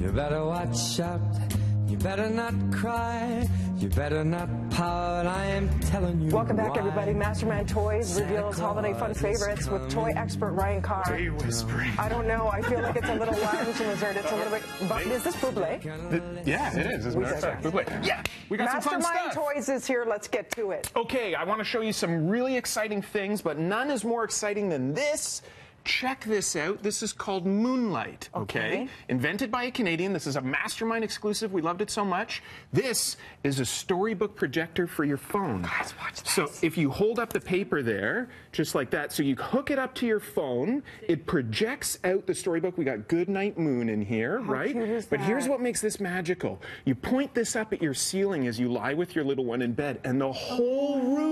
You better watch out. You better not cry. You better not pout. I am telling you. Welcome back, why. everybody. Mastermind Toys Santa reveals holiday fun Claus is favorites with toy expert Ryan Carr. Are you whispering? I don't know. I feel like it's a little lounge lizard. It's a little bit. But is this Buble? Yeah, it is. As a matter of fact. Buble. Yeah, we got some fun Mastermind stuff. Toys is here. Let's get to it. Okay, I want to show you some really exciting things, but none is more exciting than this. Check this out. This is called Moonlite, okay? Okay. Invented by a Canadian. This is a mastermind exclusive. We loved it so much. This is a storybook projector for your phone. Guys, watch this. So if you hold up the paper there, just like that, so you hook it up to your phone, it projects out the storybook. We got Good Night Moon in here, right? cute is but here's what makes this magical. You point this up at your ceiling as you lie with your little one in bed, and the whole room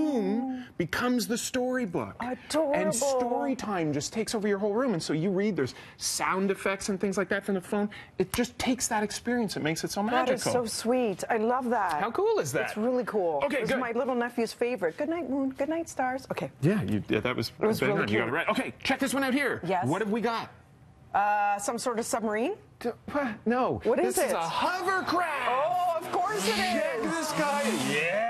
becomes the storybook. Adorable. And story time just takes over your whole room. And so you read, there's sound effects and things like that from the phone. It just takes that experience. It makes it so magical. is so sweet. I love that. How cool is that? It's really cool. Okay, This good. is my little nephew's favorite. Good night, moon. Good night, stars. Okay. Yeah, you, yeah, that was, it was really on. You got cute. it right. Okay, check this one out here. Yes. What have we got? Uh, some sort of submarine? No. What is this is a hovercraft. Oh, of course it Check this guy. Yeah.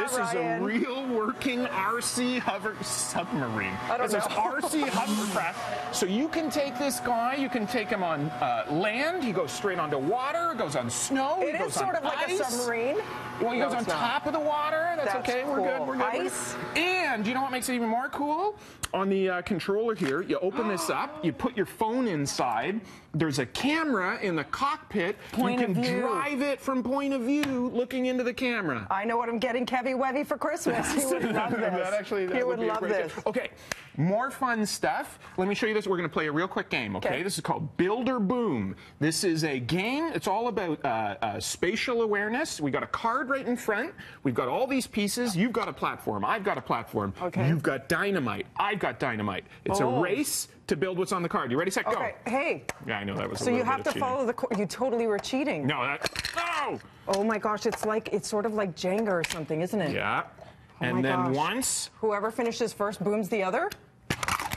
Yeah, this is a real working RC hover submarine. I don't This is know. RC hovercraft. So you can take this guy, you can take him on uh, land. He goes straight onto water. Goes on snow. It he is goes sort on of like a submarine. Well, he No, goes on top of the water. That's, That's okay. We're good. We're good. Ice? And you know what makes it even more cool? On the uh, controller here, you open this up, you put your phone inside. There's a camera in the cockpit. Point you of can view. drive it from point of view, looking into the camera. I know what I'm getting Kevy Wevy for Christmas. He would love this. that actually that he would, would love this. Okay, more fun stuff. Let me show you this. We're going to play a real quick game. Okay, Okay. this is called Builder Boom. This is a game. It's all about uh, uh, spatial awareness. We got a card right in front. We've got all these pieces. You've got a platform. I've got a platform. Okay. You've got dynamite. I've got dynamite. It's Oh. a race to build what's on the card. You ready, set, go? Okay, hey. Yeah, I know that was. a So you have to follow the. You totally were cheating. No, that. No. Oh my gosh, it's like it's sort of like Jenga or something, isn't it? Yeah. Oh and Oh my then gosh. once. Whoever finishes first booms the other.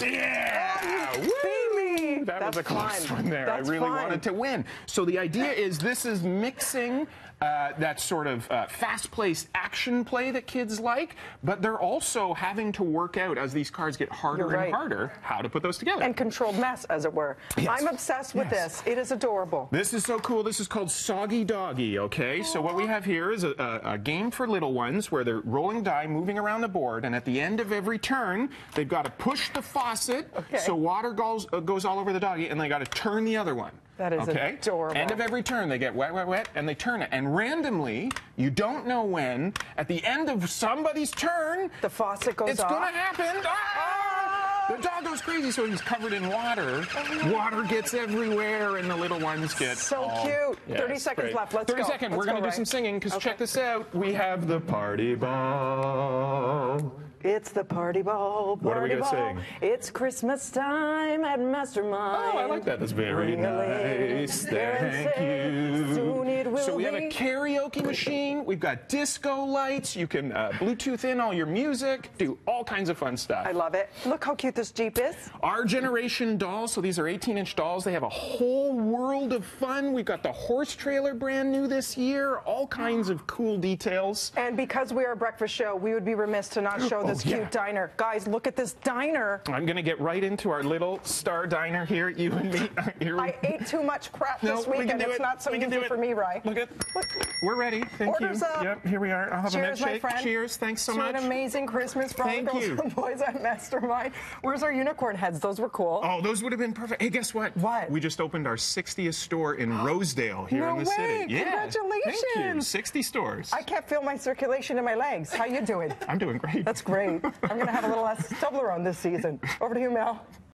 Yeah! Oh, me. That That's was a close fun. one there. That's I really fun. wanted to win. So the idea is this is mixing uh, that sort of uh, fast-paced action play that kids like, but they're also having to work out as these cards get harder You're and harder how to put those together. And controlled mess, as it were. Yes. I'm obsessed with Yes. this. It is adorable. This is so cool. This is called Soggy Doggy, okay? So what we have here is a, a, a game for little ones where they're rolling die, moving around the board, and at the end of every turn, they've got to push the faucet Okay. so water goes, uh, goes all over the doggy, and they got to turn the other one. That is okay? adorable. End of every turn, they get wet, wet, wet, and they turn it. And randomly, you don't know when, at the end of somebody's turn, The faucet goes it's off. gonna happen. Ah! The dog goes crazy, so he's covered in water. Water gets everywhere, and the little ones get So all- cute. Yeah, 30 seconds great. left. Let's 30 go. seconds. We're gonna go, do some singing because Okay. check this out. We have the party ball. It's the party ball. Party What are we gonna sing? It's Christmas time at Mastermind. Oh, I like that. That's very nice. Thank you. Soon it will so we have a karaoke machine. We've got disco lights. You can uh, Bluetooth in all your music. Do all kinds of fun stuff. I love it. Look how cute this Jeep is. Our generation dolls, so these are 18 inch dolls. They have a whole world of fun. We've got the horse trailer brand new this year, all kinds of cool details. And because we are a breakfast show, we would be remiss to not show this Oh, yeah. cute diner. Guys, look at this diner. I'm going to get right into our little star diner here, you and me. Here we- I ate too much crap no, this we can do it's it. not so we can easy do it. for me, Rye. Look at, Look. we're ready. Thank Orders you. up. Yep, here we are. I'll have Cheers, a my friend. Cheers. Thanks so to much. an amazing Christmas for all the Thank girls you. and boys at Mastermind. Where's our unicorn heads? Those were cool. Oh, those would have been perfect. Hey, guess what? What? We just opened our 60th store in Rosedale here No in the way. city. Yeah. Thank you. Congratulations. 60 stores. I can't feel my circulation in my legs. How you doing? I'm doing great. That's great. I'm going to have a little less Toblerone this season. Over to you, Mel.